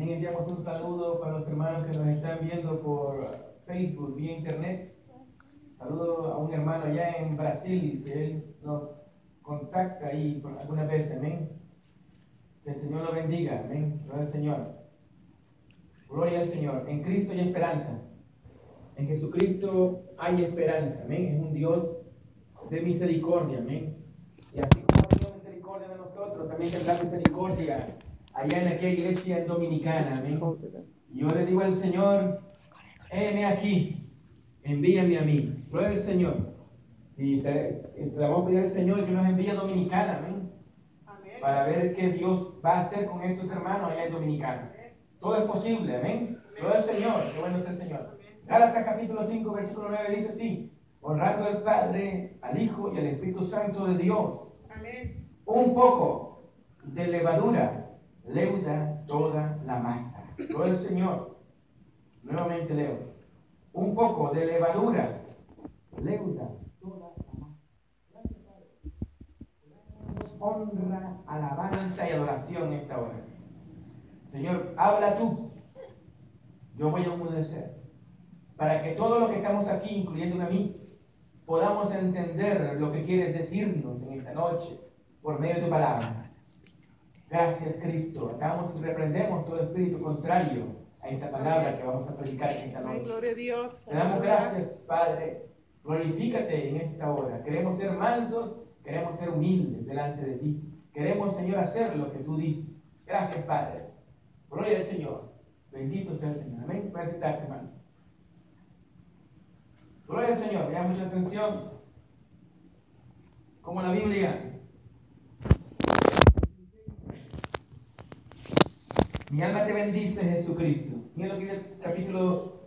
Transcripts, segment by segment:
También enviamos un saludo para los hermanos que nos están viendo por Facebook, vía internet. Saludo a un hermano allá en Brasil que él nos contacta ahí algunas veces, amén. Que el Señor lo bendiga, amén. Gloria al Señor. Gloria al Señor. En Cristo hay esperanza. En Jesucristo hay esperanza, amén. Es un Dios de misericordia, amén. Y así como ha misericordia de nosotros, también tendrá misericordia allá en aquella iglesia dominicana, amén. Yo le digo al Señor, heme aquí, envíame a mí. Gloria al Señor. Si te, te vamos a pedir al Señor que nos envíe a Dominicana, amén. Para ver qué Dios va a hacer con estos hermanos allá en Dominicana. Todo es posible, amén. Gloria al Señor, qué bueno es el Señor. Gálatas capítulo 5, versículo 9 dice así, honrando al Padre, al Hijo y al Espíritu Santo de Dios. Amén. Un poco de levadura leuda toda la masa. Gloria al Señor. Nuevamente leo. Un poco de levadura leuda toda la masa. Gracias. Honra, alabanza y adoración esta hora. Señor, habla tú. Yo voy a obedecer para que todos los que estamos aquí, incluyendo a mí, podamos entender lo que quieres decirnos en esta noche por medio de tu palabra. Gracias, Cristo. Atamos y reprendemos todo espíritu contrario a esta palabra que vamos a predicar en esta noche. gloria a Dios. Te damos gracias, Padre. Glorifícate en esta hora. Queremos ser mansos, queremos ser humildes delante de ti. Queremos, Señor, hacer lo que tú dices. Gracias, Padre. Gloria al Señor. Bendito sea el Señor. Amén. Puede sentarse, hermano. Gloria al Señor, vean mucha atención. Como la Biblia. Mi alma te bendice, Jesucristo. Mira lo que dice capítulo,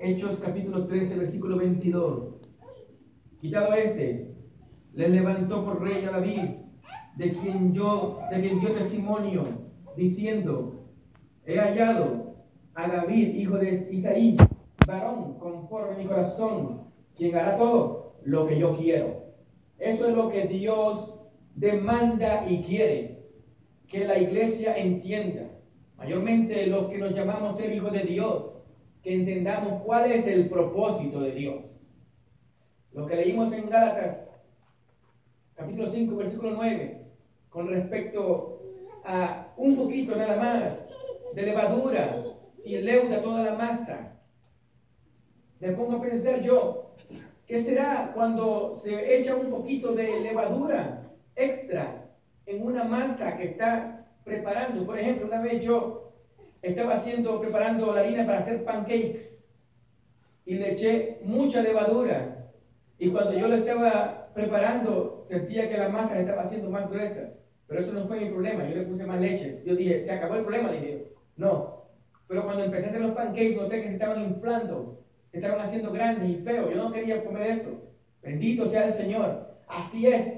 Hechos capítulo 13, versículo 22. Quitado este, le levantó por rey a David, de quien yo, de quien dio testimonio, diciendo, he hallado a David, hijo de Isaí, varón conforme a mi corazón, quien hará todo lo que yo quiero. Eso es lo que Dios demanda y quiere que la iglesia entienda. Mayormente los que nos llamamos ser hijos de Dios, que entendamos cuál es el propósito de Dios. Lo que leímos en Gálatas, capítulo 5, versículo 9, con respecto a un poquito nada más de levadura y leuda toda la masa me pongo a pensar yo, ¿qué será cuando se echa un poquito de levadura extra en una masa que está preparando? Por ejemplo, una vez yo estaba haciendo, preparando la harina para hacer pancakes y le eché mucha levadura. Y cuando yo lo estaba preparando, sentía que la masa se estaba haciendo más gruesa. Pero eso no fue mi problema, yo le puse más leches. Yo dije, se acabó el problema, dije, no. Pero cuando empecé a hacer los pancakes, noté que se estaban inflando estaban haciendo grandes y feos. Yo no quería comer eso. Bendito sea el Señor. Así es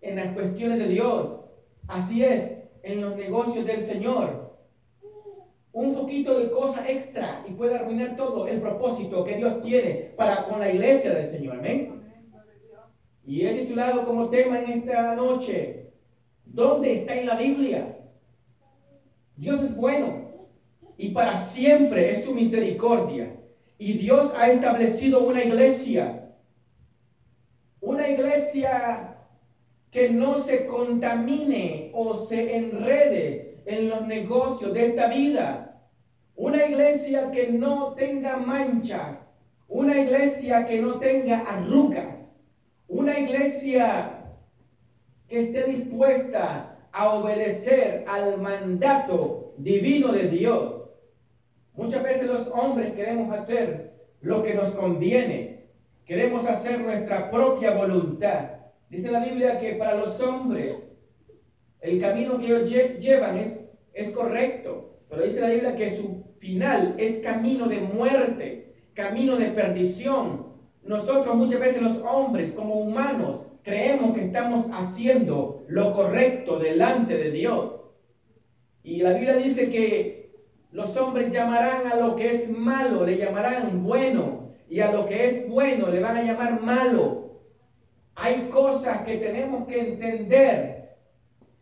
en las cuestiones de Dios. Así es en los negocios del Señor. Un poquito de cosa extra y puede arruinar todo el propósito que Dios tiene para con la iglesia del Señor. Amén. Y he titulado como tema en esta noche, ¿dónde está en la Biblia? Dios es bueno y para siempre es su misericordia. Y Dios ha establecido una iglesia. Una iglesia que no se contamine o se enrede en los negocios de esta vida. Una iglesia que no tenga manchas. Una iglesia que no tenga arrugas. Una iglesia que esté dispuesta a obedecer al mandato divino de Dios. Muchas veces los hombres queremos hacer lo que nos conviene. Queremos hacer nuestra propia voluntad. Dice la Biblia que para los hombres el camino que ellos llevan es, es correcto. Pero dice la Biblia que su final es camino de muerte, camino de perdición. Nosotros muchas veces los hombres como humanos creemos que estamos haciendo lo correcto delante de Dios. Y la Biblia dice que los hombres llamarán a lo que es malo, le llamarán bueno, y a lo que es bueno le van a llamar malo. Hay cosas que tenemos que entender,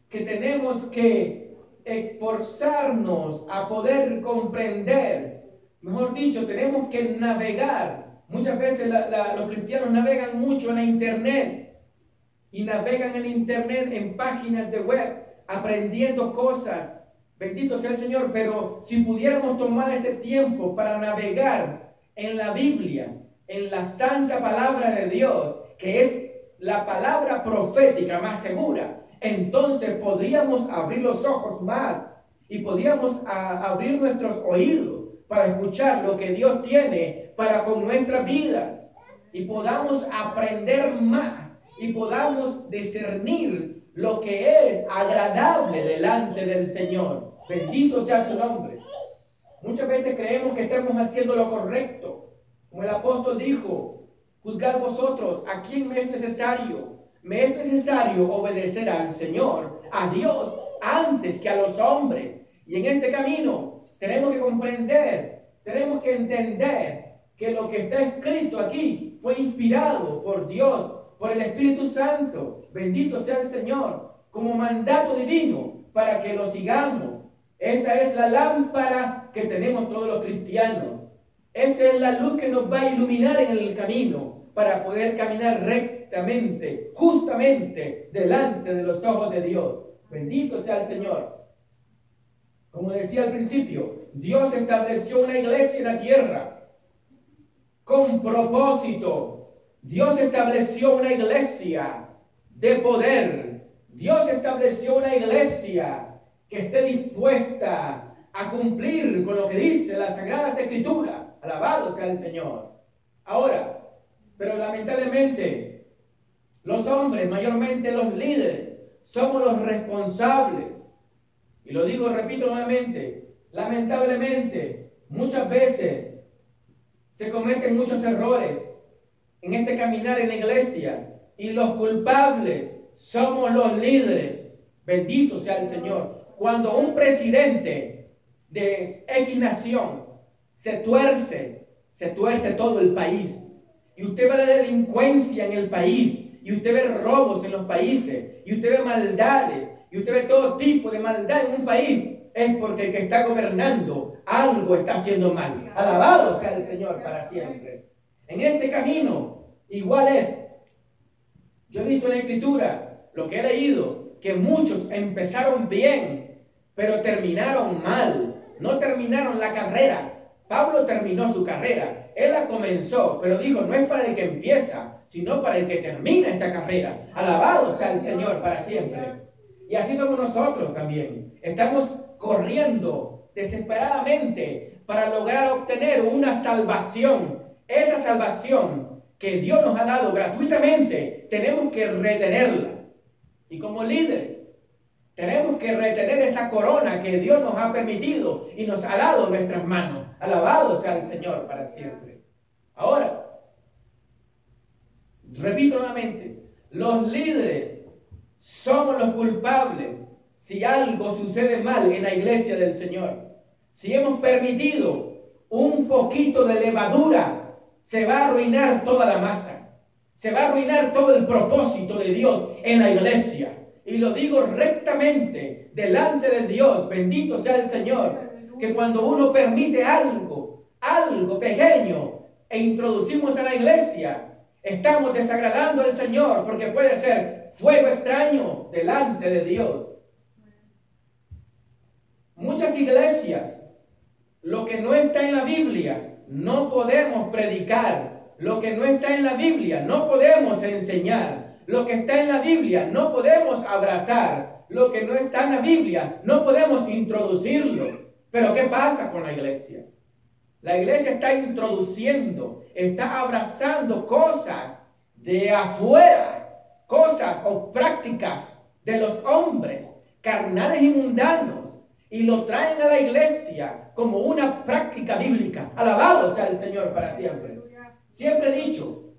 que tenemos que esforzarnos a poder comprender. Mejor dicho, tenemos que navegar. Muchas veces los cristianos navegan mucho en la internet y navegan en internet en páginas de web aprendiendo cosas. Bendito sea el Señor, pero si pudiéramos tomar ese tiempo para navegar en la Biblia, en la santa palabra de Dios, que es la palabra profética más segura, entonces podríamos abrir los ojos más y podríamos abrir nuestros oídos para escuchar lo que Dios tiene para con nuestra vida y podamos aprender más y podamos discernir lo que es agradable delante del Señor. Bendito sea su nombre. Muchas veces creemos que estamos haciendo lo correcto. Como el apóstol dijo, juzgad vosotros a quién me es necesario. Me es necesario obedecer al Señor, a Dios, antes que a los hombres. Y en este camino tenemos que comprender, tenemos que entender que lo que está escrito aquí fue inspirado por Dios, por el Espíritu Santo. Bendito sea el Señor, como mandato divino para que lo sigamos. Esta es la lámpara que tenemos todos los cristianos. Esta es la luz que nos va a iluminar en el camino para poder caminar rectamente, justamente delante de los ojos de Dios. Bendito sea el Señor. Como decía al principio, Dios estableció una iglesia en la tierra con propósito. Dios estableció una iglesia de poder. Dios estableció una iglesia que esté dispuesta a cumplir con lo que dice la Sagrada Escritura. Alabado sea el Señor. Ahora, pero lamentablemente, los hombres, mayormente los líderes, somos los responsables. Y lo digo, repito nuevamente, lamentablemente, muchas veces se cometen muchos errores en este caminar en la iglesia y los culpables somos los líderes. Bendito sea el Señor. Cuando un presidente de X nación se tuerce, se tuerce todo el país. Y usted ve la delincuencia en el país, y usted ve robos en los países, y usted ve maldades, y usted ve todo tipo de maldad en un país, es porque el que está gobernando algo está haciendo mal. Alabado sea el Señor para siempre. En este camino, igual es. Yo he visto en la escritura, lo que he leído, que muchos empezaron bien, pero terminaron mal. No terminaron la carrera. Pablo terminó su carrera. Él la comenzó, pero dijo, no es para el que empieza, sino para el que termina esta carrera. Alabado sea el Señor para siempre. Y así somos nosotros también. Estamos corriendo desesperadamente para lograr obtener una salvación. Esa salvación que Dios nos ha dado gratuitamente, tenemos que retenerla. Y como líderes, tenemos que retener esa corona que Dios nos ha permitido y nos ha dado en nuestras manos. Alabado sea el Señor para siempre. Ahora, repito nuevamente, los líderes somos los culpables si algo sucede mal en la iglesia del Señor. Si hemos permitido un poquito de levadura, se va a arruinar toda la masa. Se va a arruinar todo el propósito de Dios en la iglesia. Y lo digo rectamente delante de Dios, bendito sea el Señor, que cuando uno permite algo, algo pequeño, e introducimos a la iglesia, estamos desagradando al Señor porque puede ser fuego extraño delante de Dios. Muchas iglesias, lo que no está en la Biblia, no podemos predicar. Lo que no está en la Biblia, no podemos enseñar. Lo que está en la Biblia, no podemos abrazar. Lo que no está en la Biblia, no podemos introducirlo. Pero ¿qué pasa con la iglesia? La iglesia está introduciendo, está abrazando cosas de afuera, cosas o prácticas de los hombres, carnales y mundanos y lo traen a la iglesia como una práctica bíblica. Alabado sea el Señor para siempre. Siempre he dicho,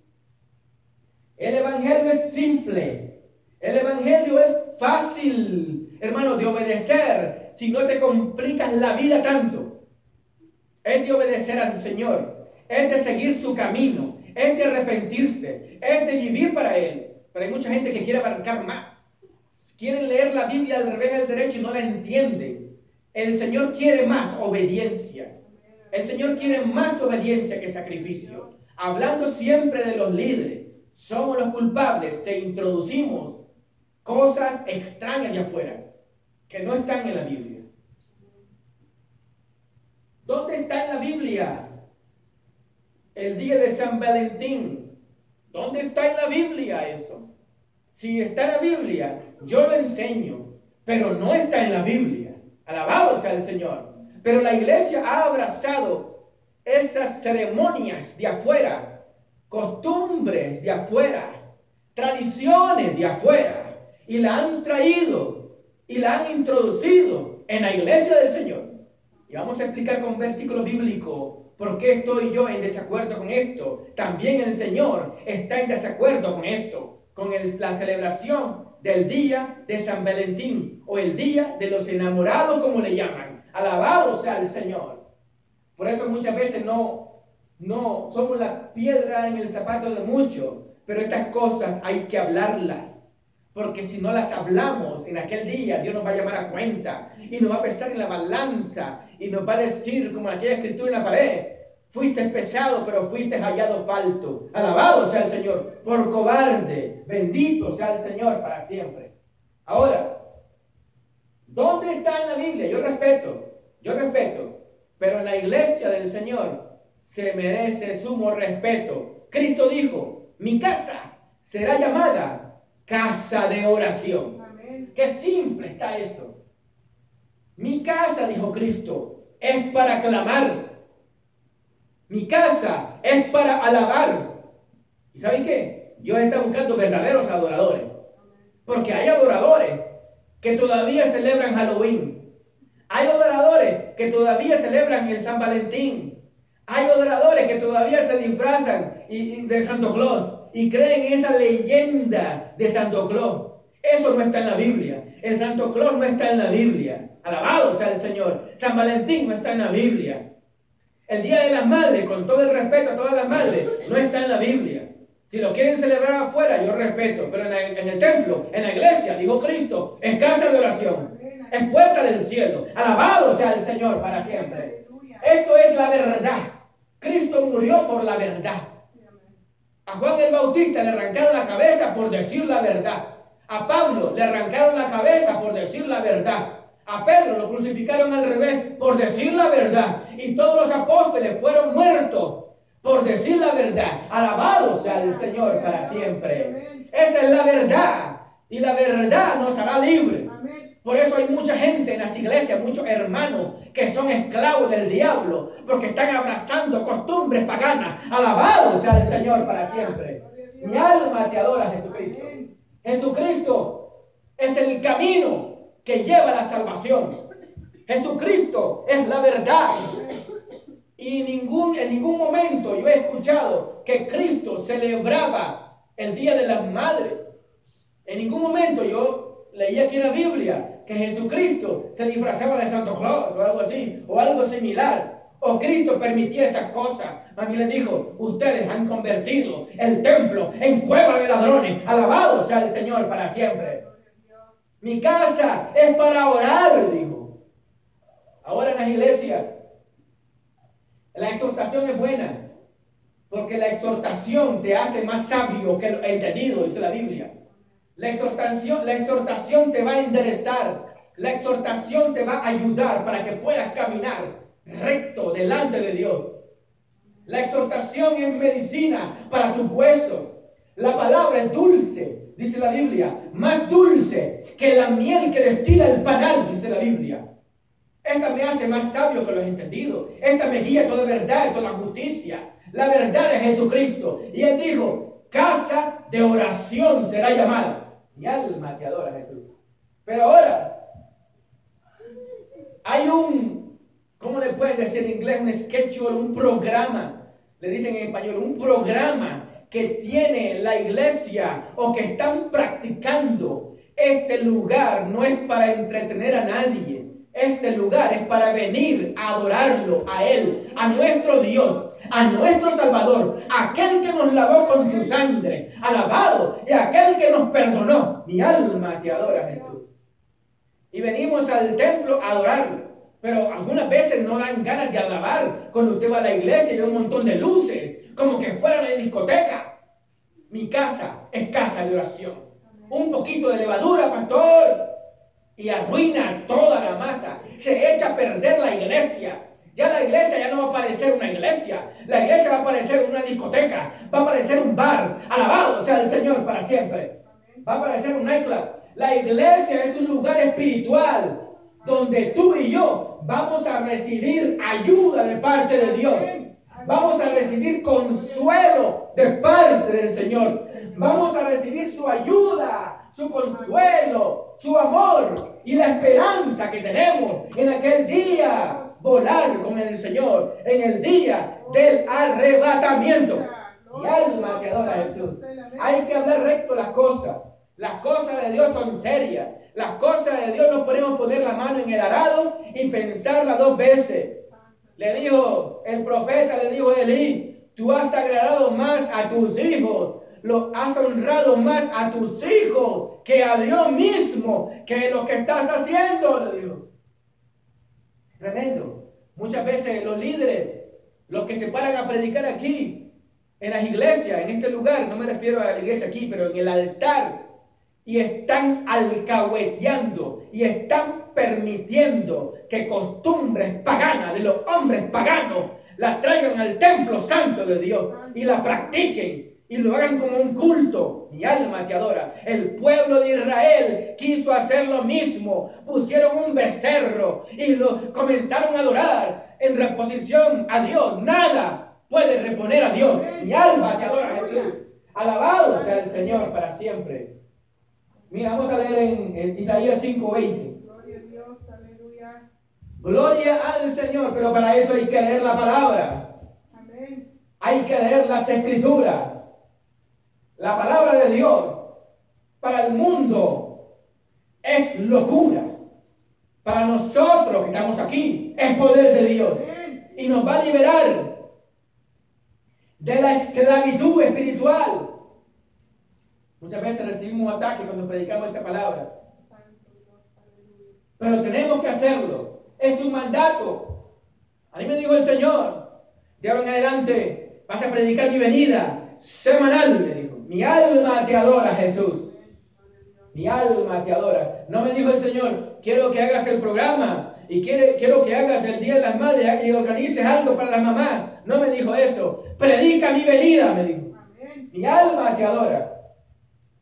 el Evangelio es simple, el Evangelio es fácil, hermano, de obedecer si no te complicas la vida tanto. Es de obedecer al Señor, es de seguir su camino, es de arrepentirse, es de vivir para Él. Pero hay mucha gente que quiere abarcar más. Quieren leer la Biblia al revés del derecho y no la entienden El Señor quiere más obediencia. El Señor quiere más obediencia que sacrificio. Hablando siempre de los líderes, somos los culpables se introducimos cosas extrañas de afuera que no están en la Biblia. ¿Dónde está en la Biblia el día de San Valentín? ¿Dónde está en la Biblia eso? Si está en la Biblia, yo lo enseño, pero no está en la Biblia. Alabado sea el Señor. Pero la iglesia ha abrazado esas ceremonias de afuera, costumbres de afuera, tradiciones de afuera, y la han traído y la han introducido en la iglesia del Señor. Y vamos a explicar con versículo bíblico por qué estoy yo en desacuerdo con esto. También el Señor está en desacuerdo con esto, con la celebración del día de San Valentín o el día de los enamorados, como le llaman. Alabado sea el Señor. Por eso muchas veces no, no somos la piedra en el zapato de muchos, pero estas cosas hay que hablarlas. Porque si no las hablamos en aquel día, Dios nos va a llamar a cuenta y nos va a pesar en la balanza y nos va a decir, como aquella escritura en la pared, fuiste pesado, pero fuiste hallado falto. Alabado sea el Señor, por cobarde, bendito sea el Señor para siempre. Ahora, ¿dónde está en la Biblia? Yo respeto, yo respeto, pero en la iglesia del Señor se merece sumo respeto. Cristo dijo, mi casa será llamada casa de oración. Qué simple está eso. Mi casa, dijo Cristo, es para clamar. Mi casa es para alabar. ¿Y saben qué? Dios está buscando verdaderos adoradores. Porque hay adoradores que todavía celebran Halloween. Hay adoradores que todavía celebran el San Valentín. Hay adoradores que todavía se disfrazan de Santo Claus y creen en esa leyenda de Santo Claus. Eso no está en la Biblia. El Santo Claus no está en la Biblia. Alabado sea el Señor. San Valentín no está en la Biblia. El Día de las Madres, con todo el respeto a todas las madres, no está en la Biblia. Si lo quieren celebrar afuera, yo respeto. Pero en, el templo, en la iglesia, dijo Cristo, es casa de oración. Es puerta del cielo. Alabado sea el Señor para siempre. Esto es la verdad. Cristo murió por la verdad. A Juan el Bautista le arrancaron la cabeza por decir la verdad. A Pablo le arrancaron la cabeza por decir la verdad. A Pedro lo crucificaron al revés por decir la verdad. Y todos los apóstoles fueron muertos por decir la verdad. Alabado sea el Señor para siempre. Esa es la verdad. Y la verdad nos hará libre. Por eso hay mucha gente en las iglesias, muchos hermanos que son esclavos del diablo, porque están abrazando costumbres paganas. Alabado sea el Señor para siempre. Mi alma te adora, Jesucristo. Jesucristo es el camino que lleva a la salvación. Jesucristo es la verdad. Y en ningún momento yo he escuchado que Cristo celebraba el Día de las Madres. En ningún momento yo leí aquí en la Biblia que Jesucristo se disfrazaba de Santo Claus o algo así, o algo similar. O Cristo permitía esas cosas. Más le dijo, ustedes han convertido el templo en cueva de ladrones. Alabado sea el Señor para siempre. Mi casa es para orar, dijo. Ahora en las iglesias, la exhortación es buena. Porque la exhortación te hace más sabio que el entendido, dice la Biblia. La exhortación, la exhortación te va a enderezar. La exhortación te va a ayudar para que puedas caminar recto delante de Dios. La exhortación es medicina para tus huesos. La palabra es dulce, dice la Biblia, más dulce que la miel que destila el panal, dice la Biblia. Esta me hace más sabio que los entendidos. Esta me guía toda verdad, toda justicia. La verdad es Jesucristo. Y él dijo, casa de oración será llamada. Mi alma te adora, Jesús. Pero ahora, hay un, ¿cómo le pueden decir en inglés? Un schedule, un programa. Le dicen en español, un programa que tiene la iglesia o que están practicando. Este lugar no es para entretener a nadie. Este lugar es para venir a adorarlo a Él, a nuestro Dios, a nuestro Salvador, aquel que nos lavó con su sangre, alabado, y aquel que nos perdonó. Mi alma te adora, Jesús. Y venimos al templo a adorarlo. Pero algunas veces no dan ganas de alabar cuando usted va a la iglesia y ve un montón de luces, como que fuera una discoteca. Mi casa es casa de oración. Un poquito de levadura, pastor, y arruina toda la masa. Se echa a perder la iglesia. Ya la iglesia ya no va a parecer una iglesia. La iglesia va a parecer una discoteca. Va a parecer un bar. Alabado sea el Señor para siempre. Va a parecer un nightclub. La iglesia es un lugar espiritual donde tú y yo vamos a recibir ayuda de parte de Dios. Vamos a recibir consuelo de parte del Señor. Vamos a recibir su ayuda, su consuelo, su amor y la esperanza que tenemos en aquel día. Volar con el Señor en el día del arrebatamiento. Mi alma que adora a Jesús. Hay que hablar recto las cosas. Las cosas de Dios son serias. Las cosas de Dios no podemos poner la mano en el arado y pensarla dos veces. Le dijo el profeta, le dijo Elí, tú has agradado más a tus hijos, lo has honrado más a tus hijos que a Dios mismo, que lo que estás haciendo, le dijo. Tremendo. Muchas veces los líderes, los que se paran a predicar aquí, en las iglesias, en este lugar, no me refiero a la iglesia aquí, pero en el altar, y están alcahueteando y están permitiendo que costumbres paganas de los hombres paganos la traigan al templo santo de Dios y la practiquen y lo hagan como un culto. Mi alma te adora. El pueblo de Israel quiso hacer lo mismo. Pusieron un becerro y lo comenzaron a adorar en reposición a Dios. Nada puede reponer a Dios. Mi alma te adora, Jesús. Alabado sea el Señor para siempre. Mira, vamos a leer en, Isaías 5:20. Gloria a Dios, aleluya. Gloria al Señor, pero para eso hay que leer la palabra. Amén. Hay que leer las escrituras. La palabra de Dios para el mundo es locura. Para nosotros que estamos aquí es poder de Dios. Y nos va a liberar de la esclavitud espiritual Muchas veces recibimos ataques cuando predicamos esta palabra. Pero tenemos que hacerlo. Es un mandato. A mí me dijo el Señor, de ahora en adelante vas a predicar mi venida semanal. Mi alma te adora, Jesús. Mi alma te adora. No me dijo el Señor, quiero que hagas el programa y quiero que hagas el Día de las Madres y organices algo para las mamás. No me dijo eso. Predica mi venida, me dijo. Mi alma te adora.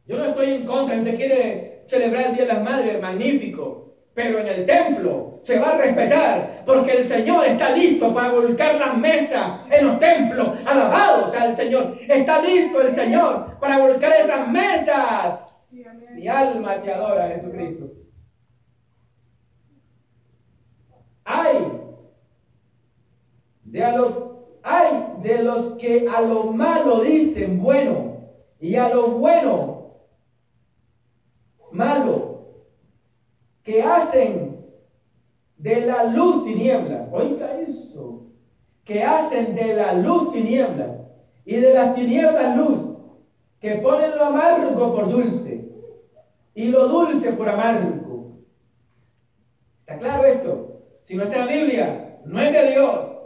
Yo no estoy en contra, usted quiere celebrar el Día de las Madres, magnífico. Pero en el templo se va a respetar porque el Señor está listo para volcar las mesas en los templos. Alabado sea el Señor. Está listo el Señor para volcar esas mesas. Mi alma te adora, Jesucristo. Hay de, a los, hay de los que a lo malo dicen bueno y a lo bueno malo, que hacen de la luz tiniebla. Oiga eso. Que hacen de la luz tiniebla y de las tinieblas luz. Que ponen lo amargo por dulce y lo dulce por amargo. ¿Está claro esto? Si no está en la Biblia, no es de Dios.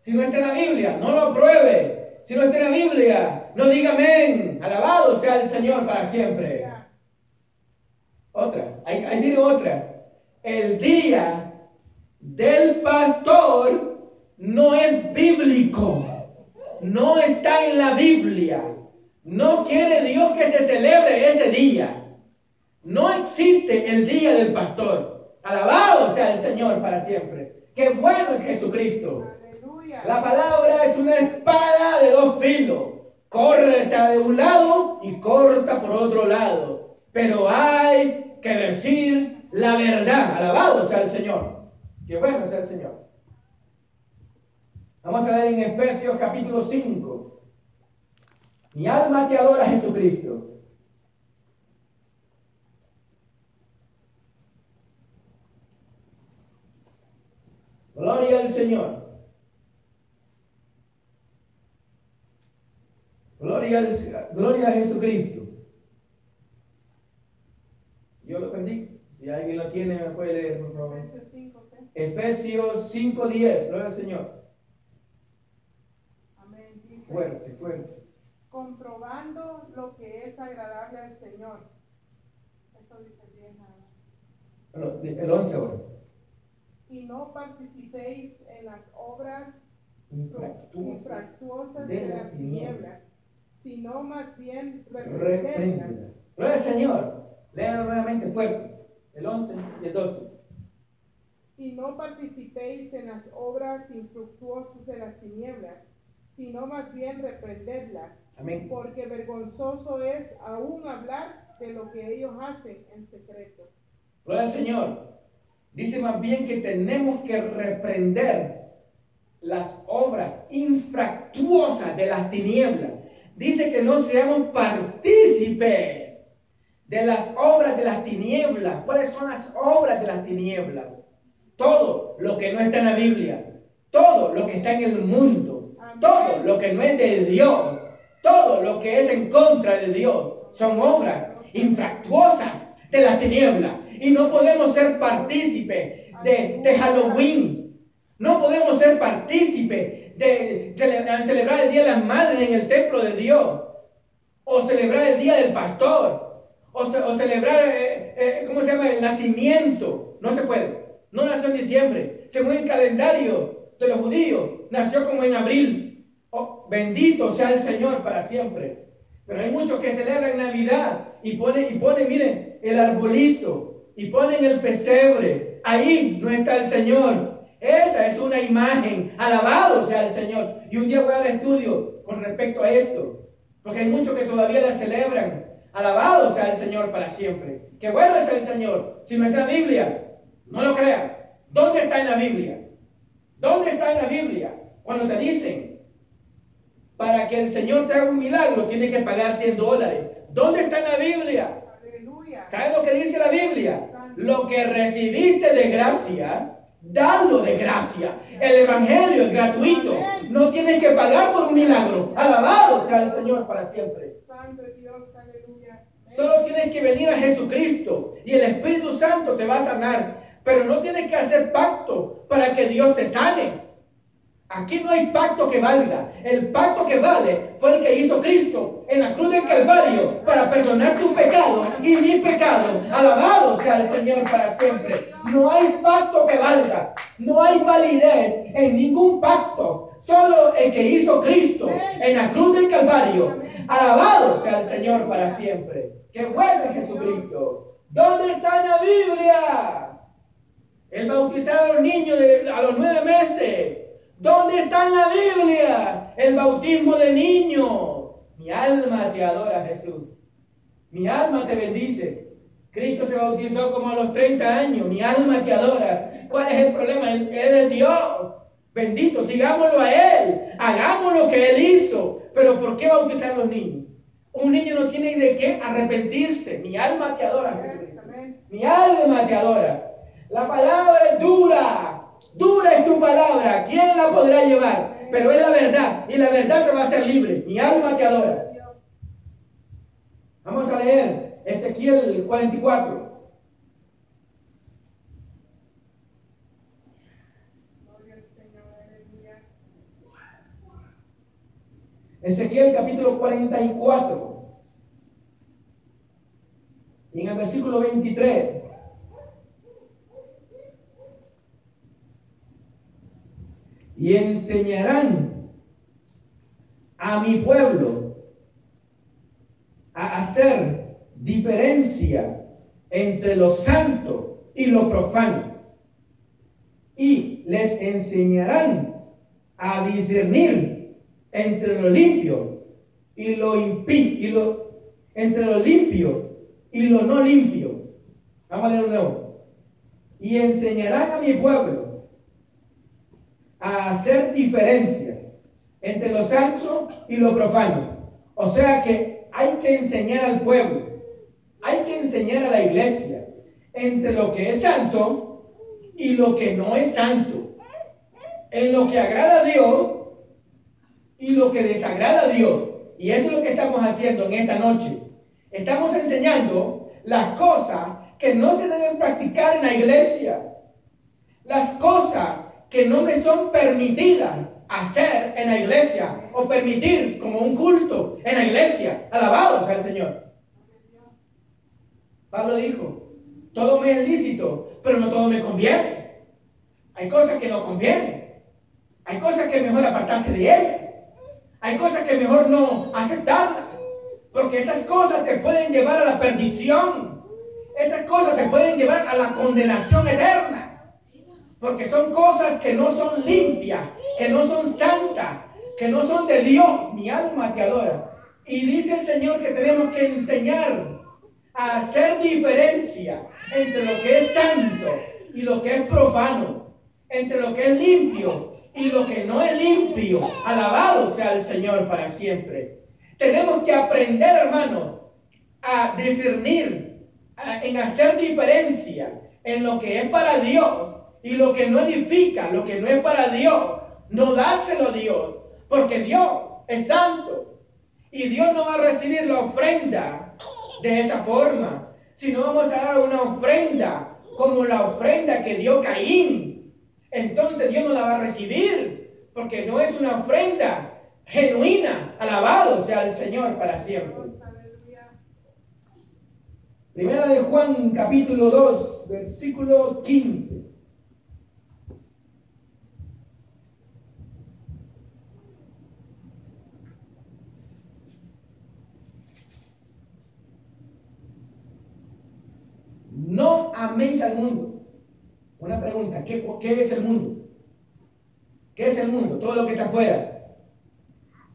Si no está en la Biblia, no lo pruebe. Si no está en la Biblia, no diga amén. Alabado sea el Señor para siempre. Otra, ahí, viene otra. El día del pastor no es bíblico, no está en la Biblia. No quiere Dios que se celebre ese día. No existe el día del pastor. Alabado sea el Señor para siempre. Qué bueno es Jesucristo. La palabra es una espada de dos filos. Corta de un lado y corta por otro lado. Pero hay que decir la verdad. Alabado sea el Señor. Que bueno sea el Señor. Vamos a leer en Efesios capítulo 5. Mi alma te adora Jesucristo. Gloria al Señor. Gloria, gloria a Jesucristo. Yo lo perdí. Si alguien lo tiene, me puede leer, por favor. Efesios 5:10, gloria al Señor. Amén. Dice, Fuerte, fuerte. comprobando lo que es agradable al Señor. Eso dice bien. Bueno, de- el 11 ahora. Y no participéis en las obras Infractuosas. de de las las tinieblas, sino más bien. Repréndelas. Gloria al Señor. Léanlo nuevamente fuerte. El 11 y el 12. Y no participéis en las obras infructuosas de las tinieblas, sino más bien reprenderlas, Amén. porque vergonzoso es aún hablar de lo que ellos hacen en secreto. Gloria al Señor. Dice más bien que tenemos que reprender las obras infractuosas de las tinieblas. Dice que no seamos partícipes de las obras de las tinieblas. ¿Cuáles son las obras de las tinieblas? Todo lo que no está en la Biblia. Todo lo que está en el mundo. Todo lo que no es de Dios. Todo lo que es en contra de Dios. Son obras infractuosas de las tinieblas. Y no podemos ser partícipes de, Halloween. No podemos ser partícipes de, cele- celebrar el Día de las Madres en el templo de Dios. O celebrar el Día del Pastor. O, ce- o celebrar, eh, eh, ¿cómo se llama? El nacimiento. No se puede. No nació en diciembre. Según el calendario de los judíos, nació como en abril. Bendito sea el Señor para siempre. Pero hay muchos que celebran Navidad y ponen, y ponen, miren, el arbolito y ponen el pesebre. Ahí no está el Señor. Esa es una imagen. Alabado sea el Señor. Y un día voy al estudio con respecto a esto. Porque hay muchos que todavía la celebran. Alabado sea el Señor para siempre. Qué bueno es el Señor. Si no está en la Biblia, no lo crean. ¿Dónde está en la Biblia? ¿Dónde está en la Biblia? Cuando te dicen, para que el Señor te haga un milagro, tienes que pagar 100 dólares. ¿Dónde está en la Biblia? Aleluya. ¿Sabes lo que dice la Biblia? Lo que recibiste de gracia, dalo de gracia. El Evangelio es gratuito. No tienes que pagar por un milagro. Alabado sea el Señor para siempre. Santo Dios. Solo tienes que venir a Jesucristo y el Espíritu Santo te va a sanar. Pero no tienes que hacer pacto para que Dios te sane. Aquí no hay pacto que valga. El pacto que vale fue el que hizo Cristo en la cruz del Calvario para perdonar tu pecado y mi pecado. Alabado sea el Señor para siempre. No hay pacto que valga. No hay validez en ningún pacto. Solo el que hizo Cristo en la cruz del Calvario. Alabado sea el Señor para siempre. Que vuelve Jesucristo. ¿Dónde está la Biblia? El bautizar a los niños a los nueve meses. ¿Dónde está en la Biblia el bautismo de niños? Mi alma te adora, Jesús. Mi alma te bendice. Cristo se bautizó como a los 30 años. Mi alma te adora. ¿Cuál es el problema? Él, Él es Dios. Bendito, sigámoslo a Él. Hagamos lo que Él hizo. Pero ¿por qué bautizar a los niños? Un niño no tiene de qué arrepentirse. Mi alma te adora, Jesús. Mi alma te adora. La palabra es dura. Dura es tu palabra. ¿Quién la podrá llevar? Pero es la verdad. Y la verdad te va a hacer libre. Mi alma te adora. Vamos a leer Ezequiel 44. Gloria al Señor, aleluya. Ezequiel capítulo 44. Y en el versículo 23. Y enseñarán a mi pueblo a hacer diferencia entre lo santo y lo profano. Y les enseñarán a discernir entre lo limpio y lo lo entre lo limpio y lo no limpio. Vamos a leer de nuevo. Y enseñarán a mi pueblo a hacer diferencia entre lo santo y lo profano. O sea que hay que enseñar al pueblo, hay que enseñar a la iglesia entre lo que es santo y lo que no es santo. En lo que agrada a Dios y lo que desagrada a Dios. Y eso es lo que estamos haciendo en esta noche. Estamos enseñando las cosas que no se deben practicar en la iglesia. las cosas que no me son permitidas hacer en la iglesia o permitir como un culto en la iglesia. Alabado sea el Señor. Pablo dijo, todo me es lícito, pero no todo me conviene. Hay cosas que no convienen. Hay cosas que mejor apartarse de ellas. Hay cosas que mejor no aceptarlas. Porque esas cosas te pueden llevar a la perdición. Esas cosas te pueden llevar a la condenación eterna. Porque son cosas que no son limpias, que no son santas, que no son de Dios. Mi alma te adora. Y dice el Señor que tenemos que enseñar a hacer diferencia entre lo que es santo y lo que es profano, entre lo que es limpio y lo que no es limpio. Alabado sea el Señor para siempre. Tenemos que aprender, hermano, a discernir, en hacer diferencia en lo que es para Dios y lo que no edifica, lo que no es para Dios, no dárselo a Dios, porque Dios es santo. Y Dios no va a recibir la ofrenda de esa forma, sino vamos a dar una ofrenda como la ofrenda que dio Caín. Entonces Dios no la va a recibir, porque no es una ofrenda genuina. Alabado sea el Señor para siempre. Primera de Juan capítulo 2, versículo 15. No améis al mundo. Una pregunta, ¿qué, es el mundo? ¿Qué es el mundo? Todo lo que está afuera.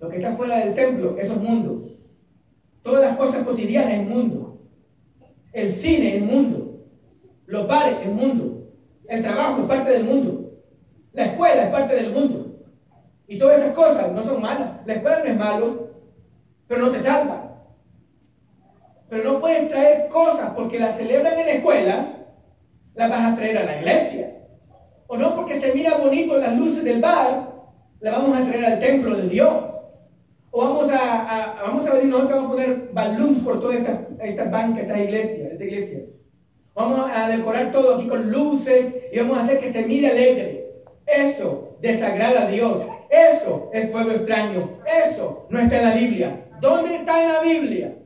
Lo que está fuera del templo, eso es mundo. Todas las cosas cotidianas es mundo. El cine es mundo. Los bares es mundo. El trabajo es parte del mundo. La escuela es parte del mundo. Y todas esas cosas no son malas. La escuela no es malo, pero no te salva. Pero no puedes traer cosas porque las celebran en la escuela, las vas a traer a la iglesia. O no porque se mira bonito las luces del bar, las vamos a traer al templo de Dios. O vamos a, vamos a venir nosotros vamos a poner balloons por todas estas esta bancas, esta iglesia, esta iglesia. Vamos a decorar todo aquí con luces y vamos a hacer que se mire alegre. Eso desagrada a Dios. Eso es fuego extraño. Eso no está en la Biblia. ¿Dónde está en la Biblia?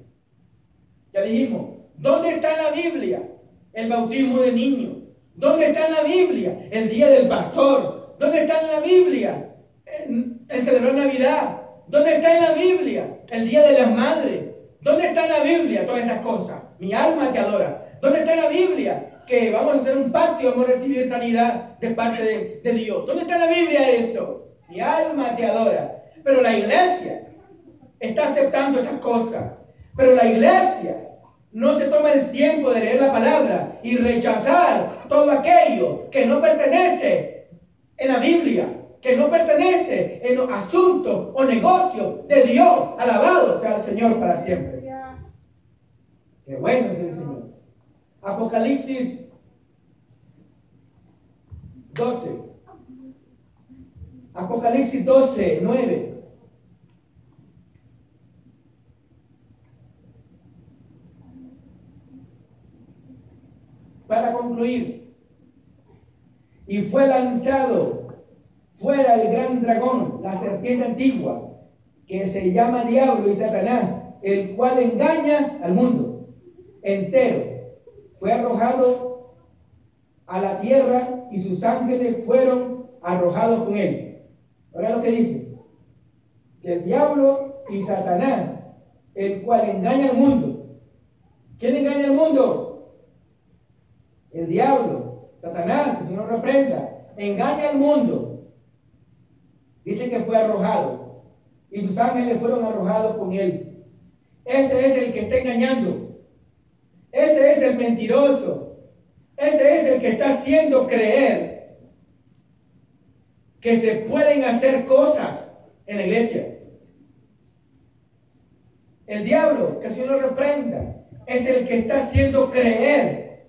Ya dijimos, ¿dónde está en la Biblia el bautismo de niños? ¿Dónde está en la Biblia el día del pastor? ¿Dónde está en la Biblia el celebrar Navidad? ¿Dónde está en la Biblia el día de las madres? ¿Dónde está en la Biblia todas esas cosas? Mi alma te adora. ¿Dónde está en la Biblia que vamos a hacer un pacto y vamos a recibir sanidad de parte de, Dios? ¿Dónde está en la Biblia eso? Mi alma te adora. Pero la iglesia está aceptando esas cosas. Pero la iglesia no se toma el tiempo de leer la palabra y rechazar todo aquello que no pertenece en la Biblia, que no pertenece en los asuntos o negocios de Dios. Alabado sea el Señor para siempre. Qué bueno es el Señor. Apocalipsis 12. Apocalipsis 12, 9. para concluir. Y fue lanzado fuera el gran dragón, la serpiente antigua, que se llama Diablo y Satanás, el cual engaña al mundo entero. Fue arrojado a la tierra y sus ángeles fueron arrojados con él. Ahora lo que dice, que el diablo y Satanás, el cual engaña al mundo. ¿Quién engaña al mundo? el diablo, Satanás, que el Señor reprenda, engaña al mundo. Dice que fue arrojado y sus ángeles fueron arrojados con él. Ese es el que está engañando. Ese es el mentiroso. Ese es el que está haciendo creer que se pueden hacer cosas en la iglesia. El diablo, que el Señor lo reprenda, es el que está haciendo creer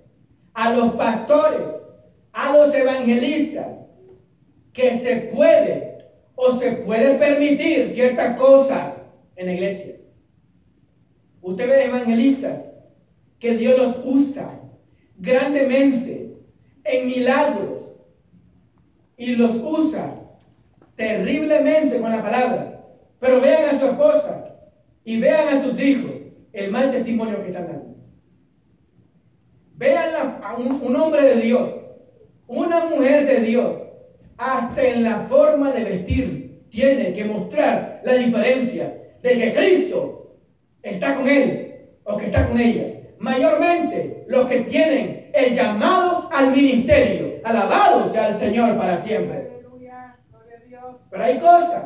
a los pastores, a los evangelistas, que se puede o se puede permitir ciertas cosas en la iglesia. Usted ve evangelistas que Dios los usa grandemente en milagros, y los usa terriblemente con la palabra. Pero vean a su esposa y vean a sus hijos el mal testimonio que están dando. Vean a un, un hombre de Dios, una mujer de Dios, hasta en la forma de vestir, tiene que mostrar la diferencia de que Cristo está con él o que está con ella. Mayormente los que tienen el llamado al ministerio. Alabado sea el Señor para siempre. Pero hay cosas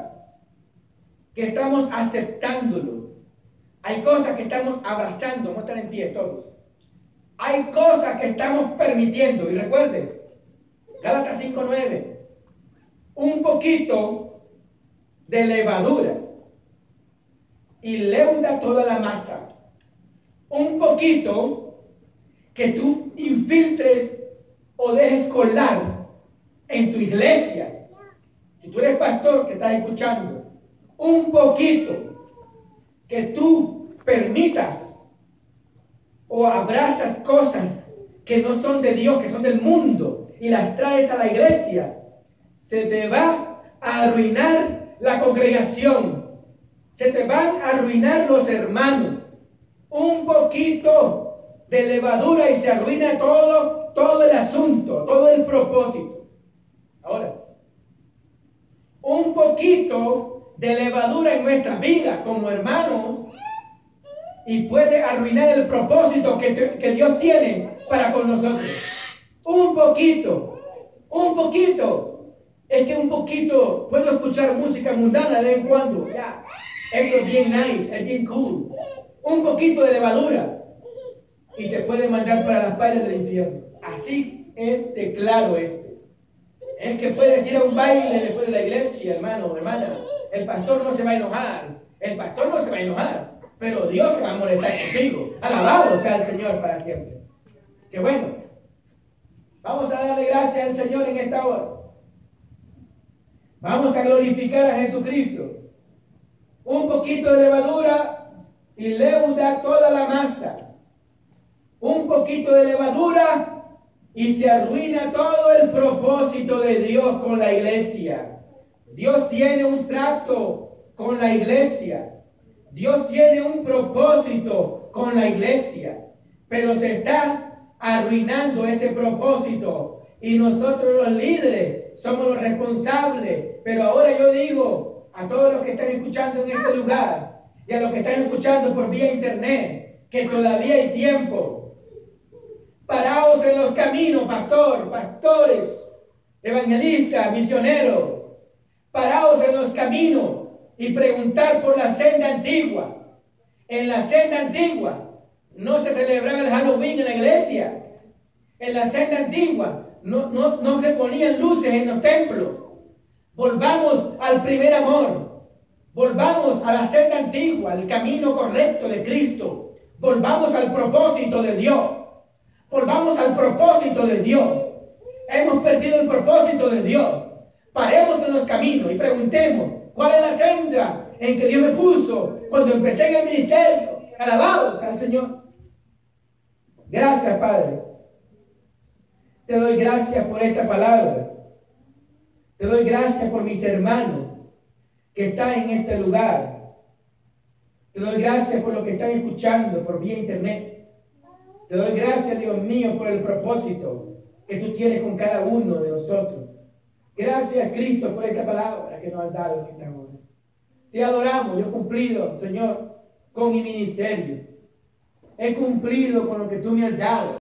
que estamos aceptándolo. Hay cosas que estamos abrazando. Vamos a estar en pie todos. Hay cosas que estamos permitiendo. Y recuerden, Gálatas 5.9. Un poquito de levadura y leuda toda la masa. Un poquito que tú infiltres o dejes colar en tu iglesia. Si tú eres pastor que estás escuchando, un poquito que tú permitas o abrazas cosas que no son de Dios, que son del mundo, y las traes a la iglesia, se te va a arruinar la congregación, se te van a arruinar los hermanos. Un poquito de levadura y se arruina todo, todo el asunto, todo el propósito. Ahora, un poquito de levadura en nuestra vida como hermanos y puede arruinar el propósito que, que Dios tiene para con nosotros. Un poquito, un poquito. Es que un poquito puedo escuchar música mundana de vez en cuando. Eso es bien nice, es bien cool. Un poquito de levadura y te puede mandar para las paredes del infierno. Así es de claro esto. Es que puedes ir a un baile después de la iglesia, hermano, hermana. El pastor no se va a enojar. El pastor no se va a enojar. Pero Dios se va a molestar contigo. Alabado sea el Señor para siempre. Qué bueno. Vamos a darle gracias al Señor en esta hora. Vamos a glorificar a Jesucristo. Un poquito de levadura y leuda toda la masa. Un poquito de levadura y se arruina todo el propósito de Dios con la iglesia. Dios tiene un trato con la iglesia. Dios tiene un propósito con la iglesia. Pero se está arruinando ese propósito. Y nosotros los líderes somos los responsables. Pero ahora yo digo a todos los que están escuchando en este lugar y a los que están escuchando por vía internet que todavía hay tiempo Paraos en los caminos, pastor, pastores, evangelistas, misioneros. Paraos en los caminos y preguntar por la senda antigua. En la senda antigua no se celebraba el Halloween en la iglesia. En la senda antigua no, no, no se ponían luces en los templos. Volvamos al primer amor. Volvamos a la senda antigua, al camino correcto de Cristo. Volvamos al propósito de Dios. Volvamos al propósito de Dios. Hemos perdido el propósito de Dios. Paremos en los caminos y preguntemos, ¿cuál es la senda en que Dios me puso cuando empecé en el ministerio? Alabados al Señor. Gracias, Padre. Te doy gracias por esta palabra. Te doy gracias por mis hermanos que están en este lugar. Te doy gracias por lo que están escuchando por vía internet. Te doy gracias, Dios mío, por el propósito que tú tienes con cada uno de nosotros. Gracias, Cristo, por esta palabra que nos has dado en esta hora. Te adoramos, yo he cumplido, Señor, con mi ministerio. He cumplido con lo que tú me has dado.